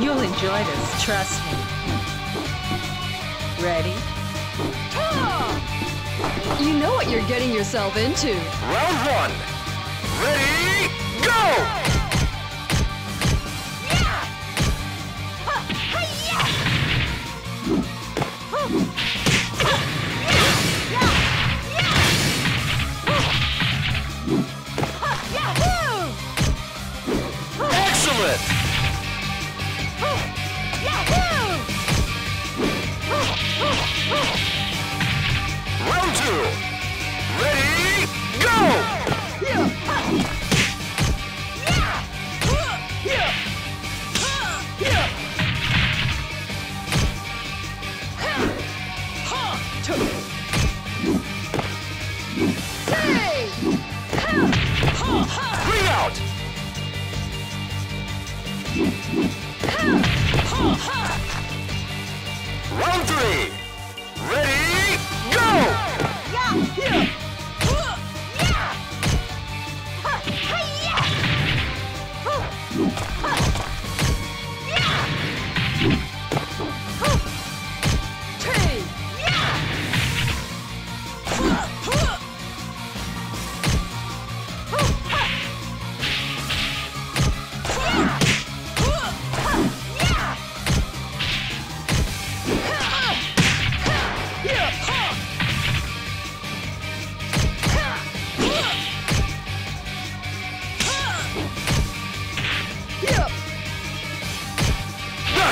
You'll enjoy this, trust me. Ready? You know what you're getting yourself into. Round one. Ready, go! Excellent! Ring out! Round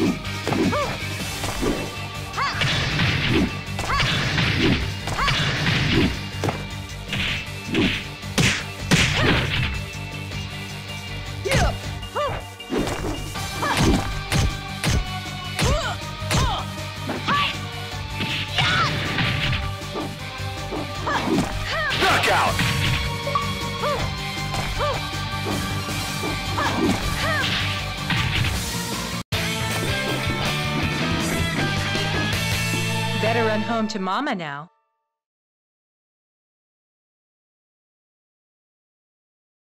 Knockout! Better run home to Mama now.